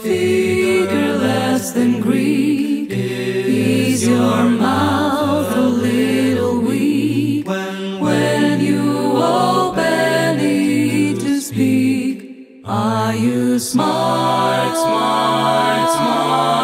figure less than Greek. Is your mouth a little weak when you open it to speak? Are you smart, smart, smart?